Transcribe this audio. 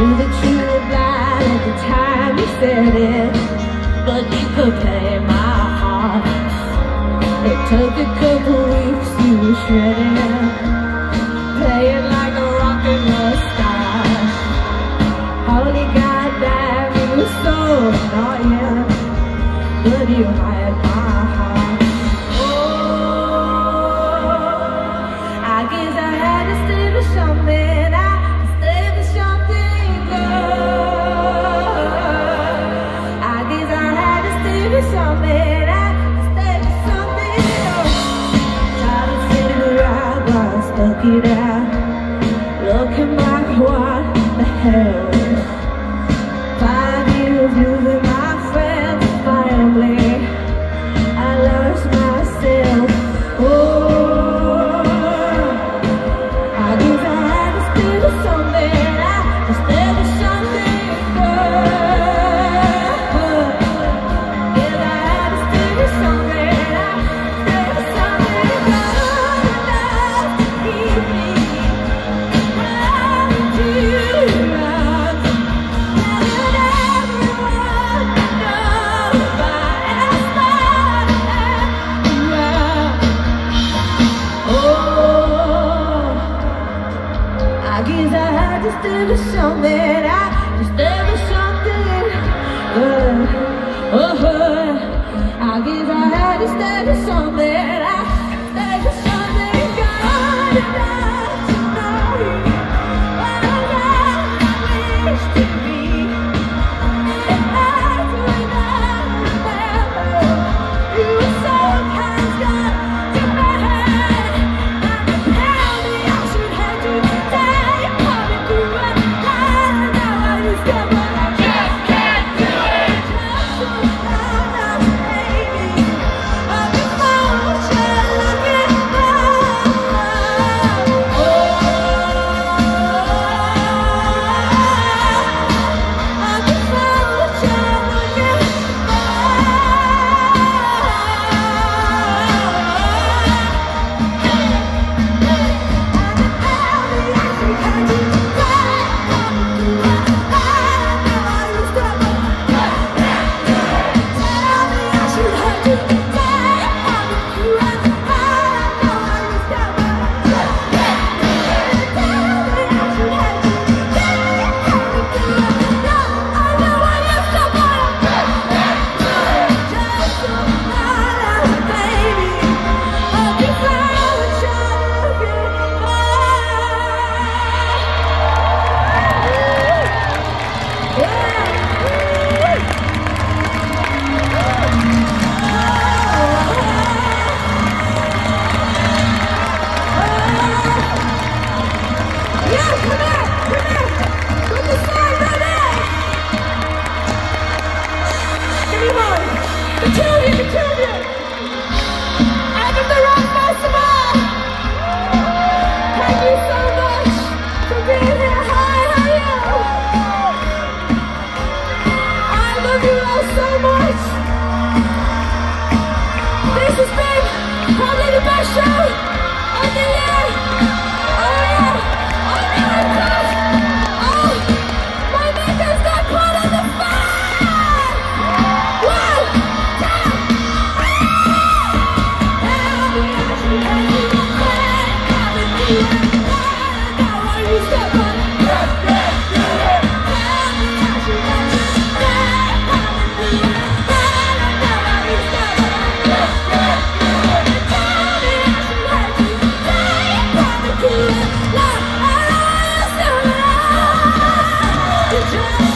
knew that you were blind at the time you said it But you could play my heart. It took a couple weeks, you were shredding, Playing like a look Looking back, what the hell. Cause I had to stand for something I just stand for something uh, oh, uh, I guess I had to stand for something the truth. Yeah.